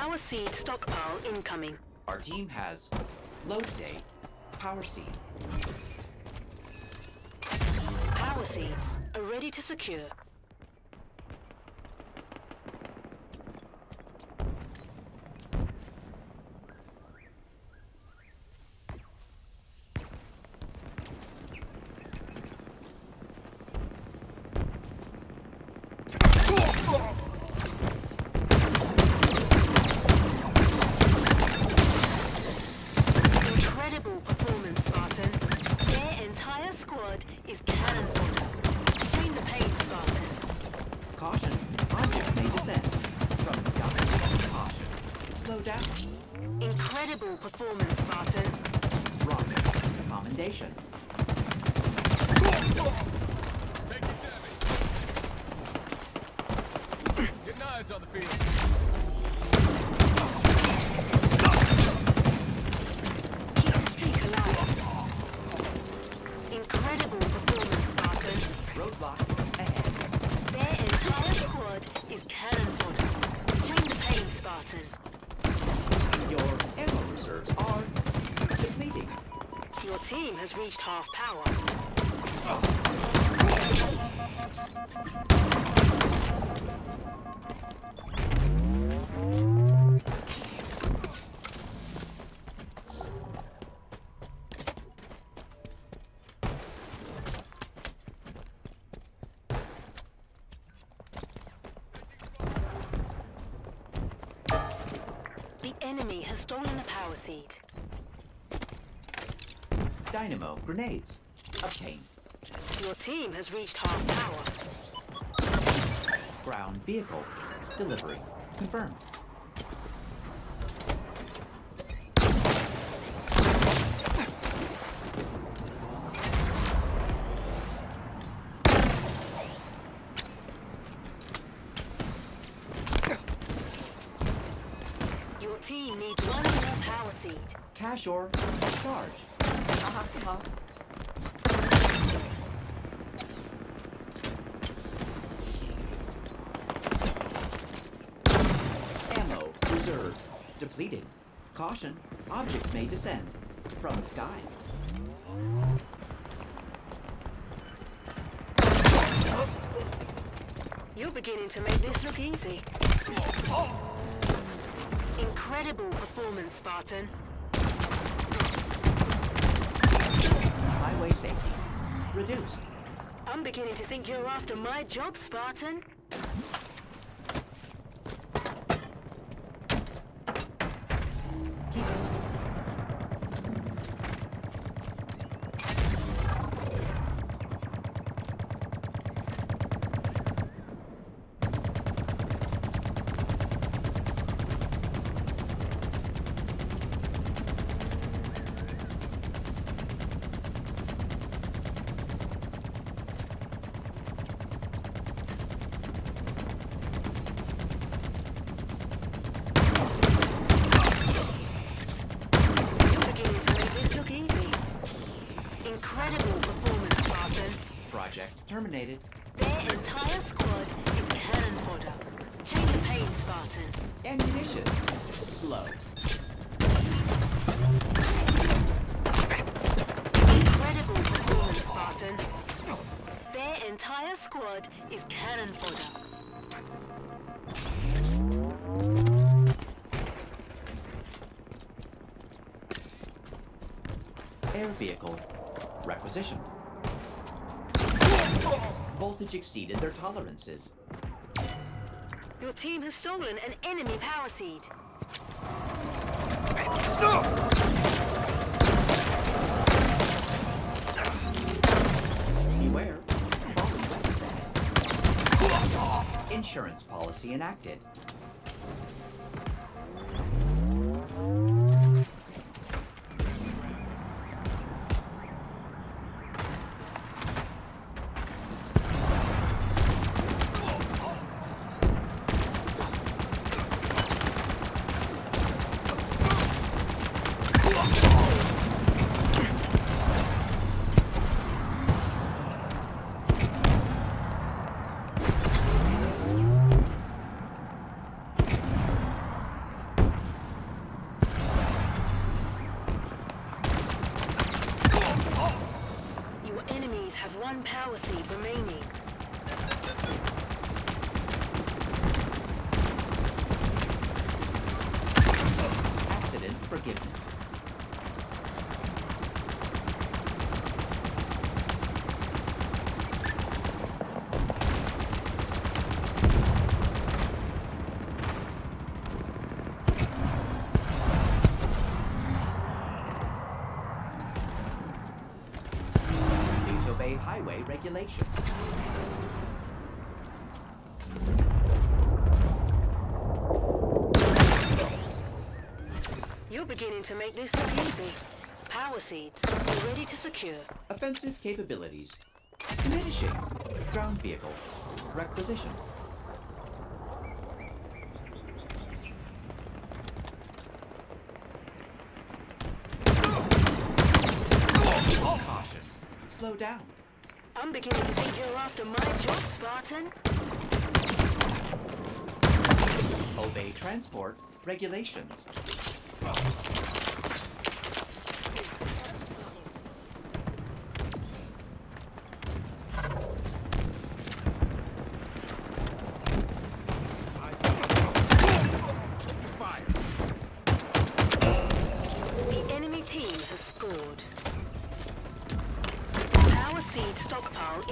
Power seed stockpile incoming. Our team has load date, power seed. Power seeds are ready to secure. Incredible performance, Spartan. Their entire squad is cannon fodder. Chain the pain, Spartan. Caution, objects may descend. From the sky. Caution. Slow down. Incredible performance, Spartan. Rocket. Commendation. Taking damage. Getting eyes on the field. Keep the streak alive. Incredible performance, Spartan. Roadblock ahead. Their entire squad is cannon fodder. Chain the pain, Spartan. Your ammo reserves are depleting. Your team has reached half power. The enemy has stolen a power seed. Dynamo grenades. Obtain. Your team has reached half power. Ground vehicle. Delivery. Confirmed. Your team needs one more power seed. Cash or charge. Aha, aha. Ammo reserves depleted. Caution, objects may descend from the sky. You're beginning to make this look easy. Incredible performance, Spartan. Highway safety reduced. I'm beginning to think you're after my job, Spartan. Keep You're beginning to make this look easy. Incredible performance, Spartan. Terminated. Their entire squad is cannon fodder. Chain the pain, Spartan. Ammunition low. Incredible performance, Spartan. Their entire squad is cannon fodder. Air vehicle requisitioned. Voltage exceeded their tolerances. Your team has stolen an enemy power seed. Beware. Fallen weapons ahead. Insurance policy enacted. Disobey highway regulations. You're beginning to make this look easy. Power seeds. Ready to secure. Offensive capabilities. Diminishing. Ground vehicle. Requisition. Caution. Slow down. I'm beginning to think you're after my job, Spartan. Obey transport regulations.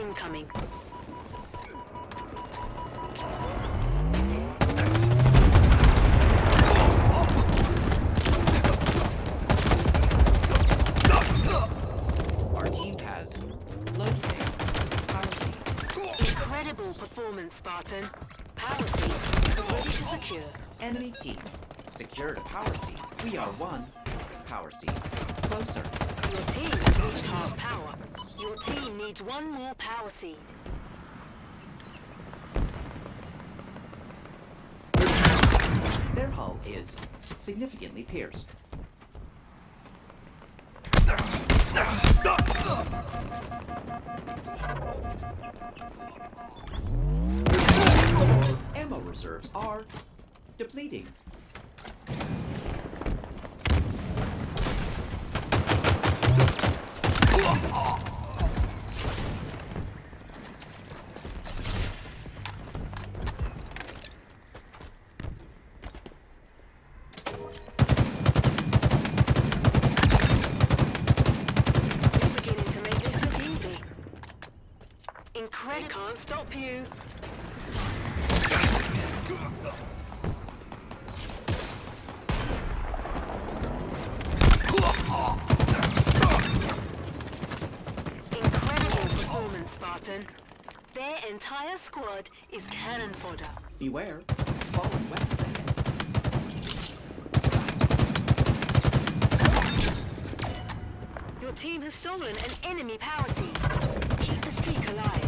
Incoming. Our team has located power seed. Incredible performance, Spartan. Power seed ready to secure. Enemy team secured a power seed. We are one power seed closer. Your team has reached half power. Your team needs one more power seed. Their hull is significantly pierced. Ammo reserves are depleting. Spartan. Their entire squad is cannon fodder. Beware, fallen weapons ahead. Your team has stolen an enemy power seed. Keep the streak alive.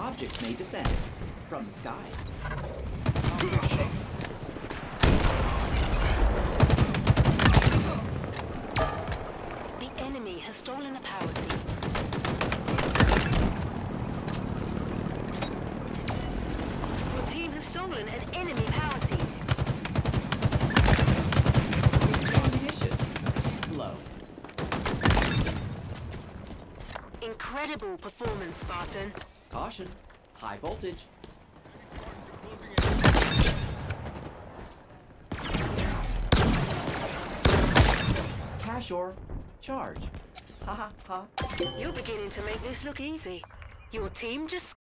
Objects may descend from the sky. The enemy has stolen a power seed. Your team has stolen an enemy power seed. Incredible performance, Spartan. Caution. High voltage. Cash or charge. Ha ha ha. You're beginning to make this look easy. Your team just